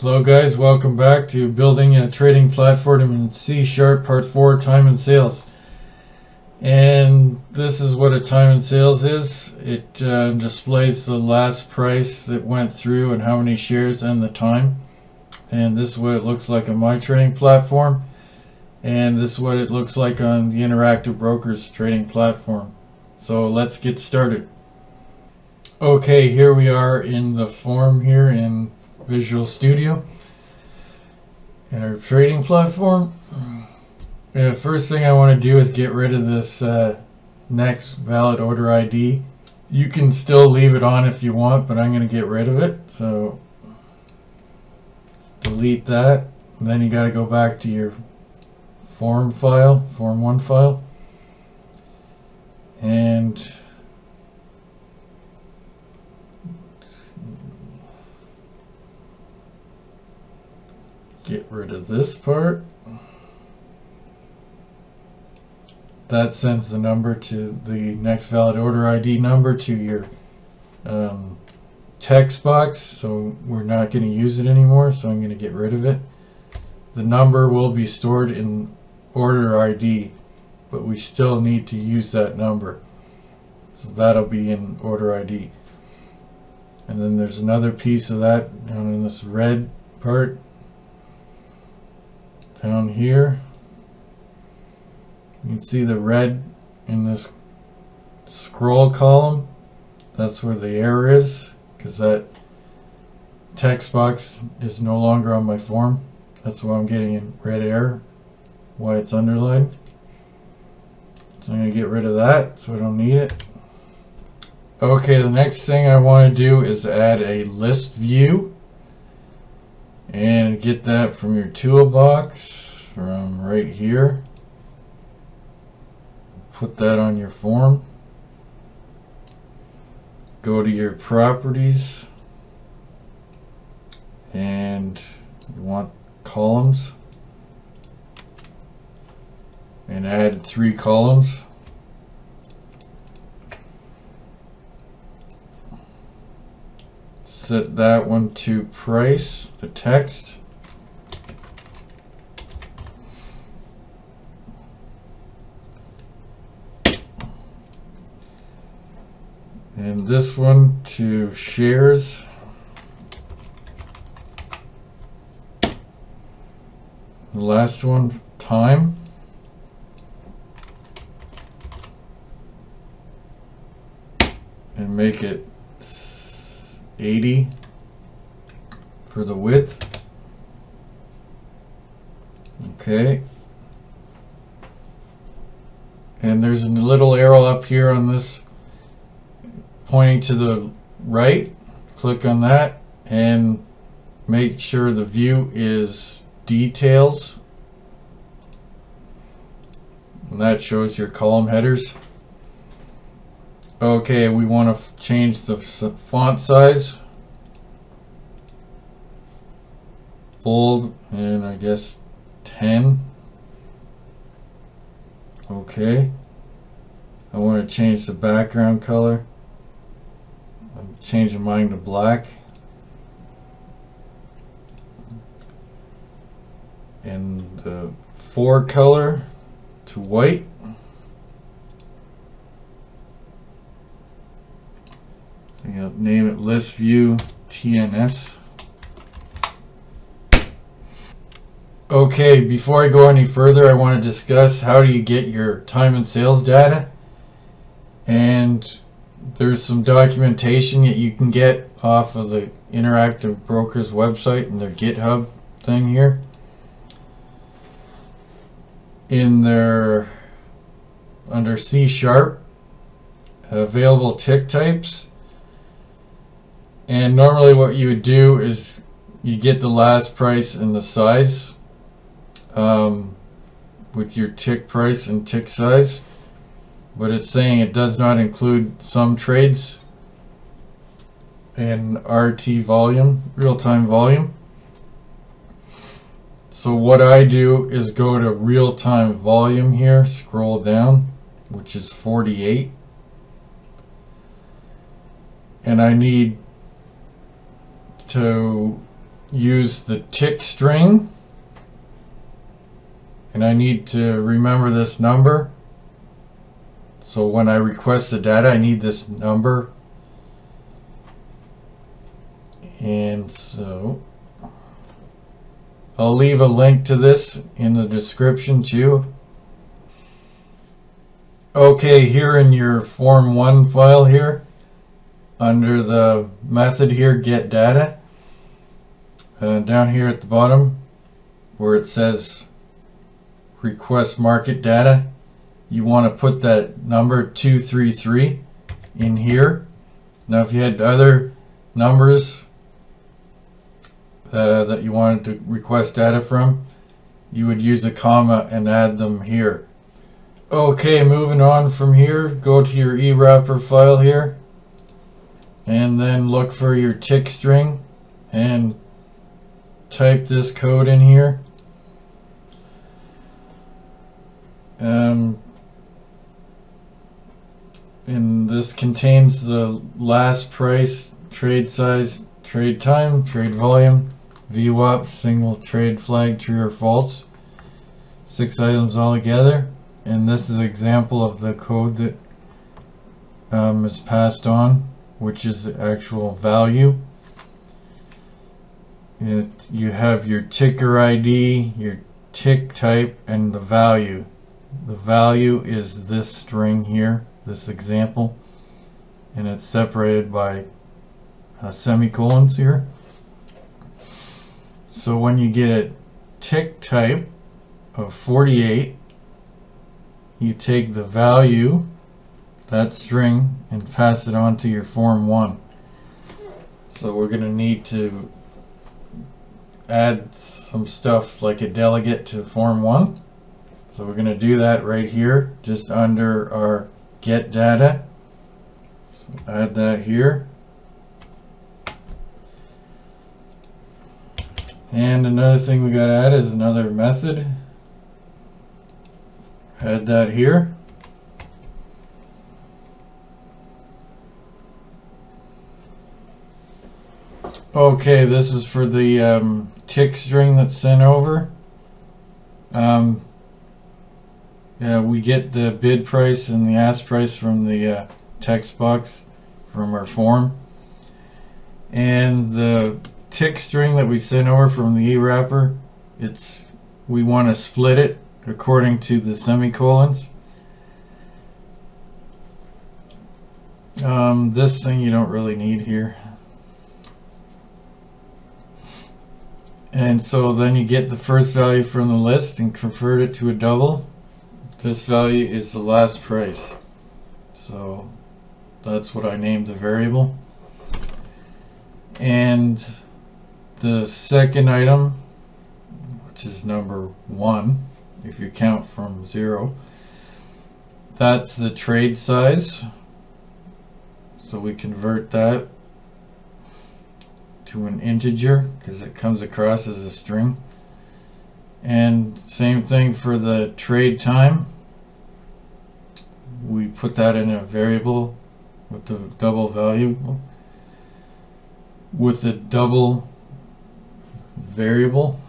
Hello guys, welcome back to building a trading platform in C Sharp Part 4 Time and Sales. And this is what a time and sales is. It uh, displays the last price that went through and how many shares and the time. And this is what it looks like on my trading platform. And this is what it looks like on the Interactive Brokers trading platform. So let's get started. Okay, here we are in the form here in Visual Studio and our trading platform. And The first thing I want to do is get rid of this uh, next valid order ID. You can still leave it on if you want, but I'm going to get rid of it. So delete that. And then you got to go back to your form file, form one file. And get rid of this part. That sends the number to the next valid order ID number to your um, text box. So we're not going to use it anymore. So I'm going to get rid of it. The number will be stored in order ID, but we still need to use that number. So that'll be in order ID. And then there's another piece of that down in this red part down here. You can see the red in this scroll column. That's where the error is because that text box is no longer on my form. That's why I'm getting red error why it's underlined. So I'm going to get rid of that so I don't need it. Okay the next thing I want to do is add a list view and get that from your toolbox from right here. Put that on your form. Go to your properties. And you want columns. And add three columns set that one to price, the text. And this one to shares. The last one, time. And make it 80 for the width. Okay. And there's a little arrow up here on this pointing to the right. Click on that and make sure the view is details. And that shows your column headers. Okay, we want to change the font size. Bold and I guess 10. Okay. I want to change the background color. I'm changing mine to black. And the fore color to white. Name it list view TNS. Okay, before I go any further, I want to discuss how do you get your time and sales data. And there's some documentation that you can get off of the Interactive Brokers website and their GitHub thing here. In their, under C Sharp, available tick types, and normally what you would do is you get the last price and the size um, with your tick price and tick size. But it's saying it does not include some trades and RT volume, real-time volume. So what I do is go to real-time volume here, scroll down, which is 48. And I need to use the tick string. And I need to remember this number. So when I request the data I need this number. And so I'll leave a link to this in the description too. Okay here in your form 1 file here under the method here get data uh, down here at the bottom where it says request market data you want to put that number 233 in here. Now if you had other numbers uh, that you wanted to request data from you would use a comma and add them here. Okay moving on from here go to your eWrapper file here and then look for your tick string and type this code in here. Um, and this contains the last price, trade size, trade time, trade volume, VWAP, single trade flag, true or false. Six items all together. And this is an example of the code that um, is passed on which is the actual value. It, you have your ticker ID, your tick type, and the value. The value is this string here, this example, and it's separated by uh, semicolons here. So when you get a tick type of 48, you take the value that string and pass it on to your form 1. So we're going to need to add some stuff like a delegate to form 1. So we're going to do that right here just under our get data. So add that here. And another thing we got to add is another method. Add that here. Okay, this is for the um, tick string that's sent over. Um, yeah, we get the bid price and the ask price from the uh, text box from our form. And the tick string that we sent over from the eWrapper, it's we want to split it according to the semicolons. Um, this thing you don't really need here. And so then you get the first value from the list and convert it to a double. This value is the last price. So that's what I named the variable. And the second item, which is number one, if you count from zero, that's the trade size. So we convert that to an integer because it comes across as a string. And same thing for the trade time. We put that in a variable with the double value. With the double variable.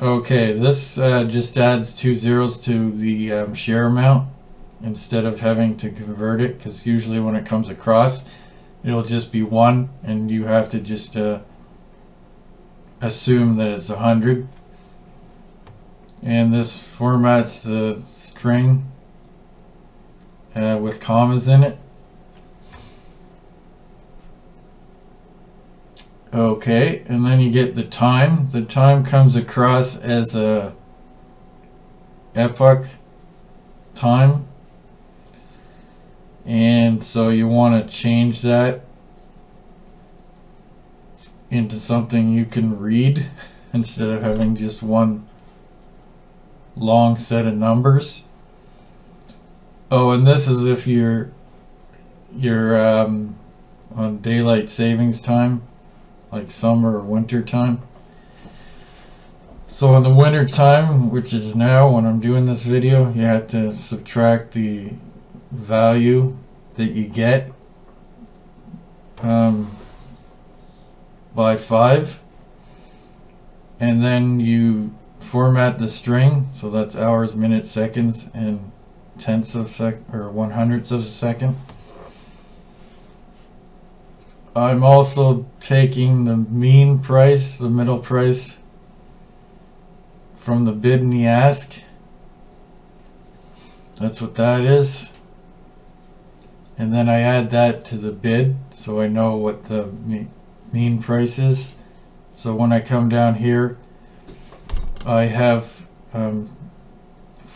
okay, this uh, just adds two zeros to the um, share amount instead of having to convert it because usually when it comes across it'll just be one and you have to just uh, assume that it's a hundred. And this formats the string uh, with commas in it. Okay and then you get the time. The time comes across as a epoch time and so you want to change that into something you can read instead of having just one long set of numbers? Oh and this is if you're you're um, on daylight savings time like summer or winter time. So in the winter time which is now when I'm doing this video you have to subtract the value that you get um, by 5 and then you format the string so that's hours minutes seconds and tenths of sec or one hundredths of a second. I'm also taking the mean price the middle price from the bid and the ask. That's what that is and then I add that to the bid so I know what the mean price is. So when I come down here I have um,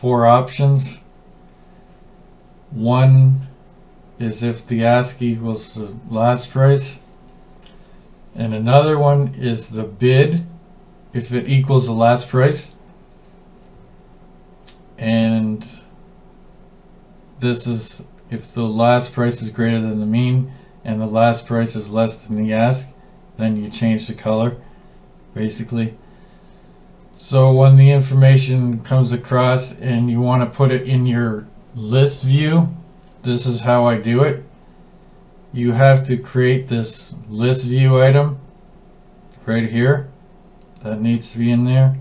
four options. One is if the ask equals the last price and another one is the bid if it equals the last price. And this is if the last price is greater than the mean and the last price is less than the ask, then you change the color, basically. So when the information comes across and you want to put it in your list view, this is how I do it. You have to create this list view item right here. That needs to be in there.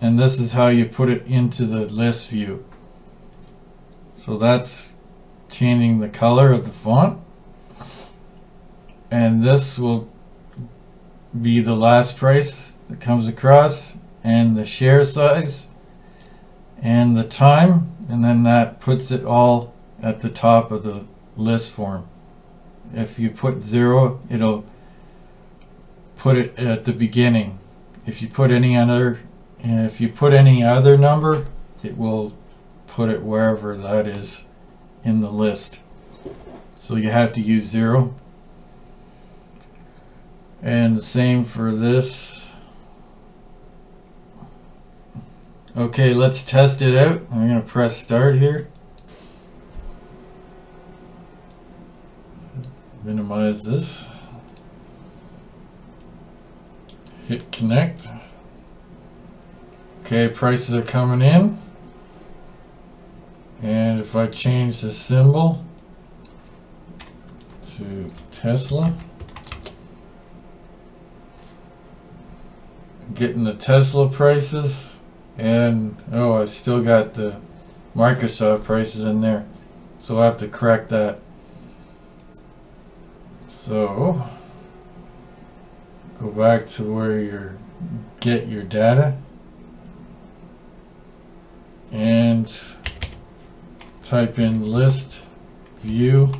And this is how you put it into the list view. So that's changing the color of the font. And this will be the last price that comes across and the share size and the time and then that puts it all at the top of the list form. If you put zero it'll put it at the beginning. If you put any other if you put any other number it will put it wherever that is in the list. So you have to use zero. And the same for this. Okay, let's test it out. I'm going to press start here. Minimize this. Hit connect. Okay, prices are coming in. And if I change the symbol to Tesla, getting the Tesla prices and oh I still got the Microsoft prices in there so I have to correct that. So go back to where you get your data. And type in list view.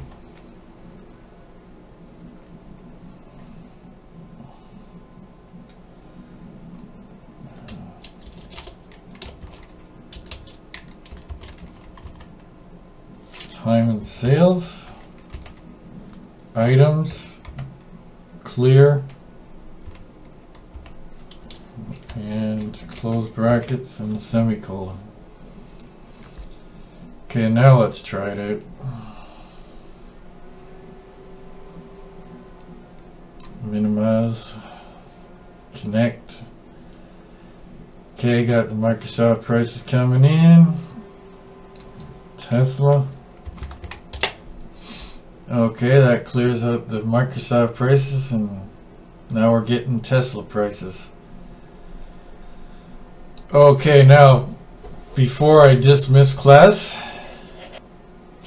Time and sales. Items. Clear. And close brackets and semicolon Okay, now let's try it out. Minimize. Connect. Okay, got the Microsoft prices coming in. Tesla. Okay, that clears up the Microsoft prices and now we're getting Tesla prices. Okay, now before I dismiss class,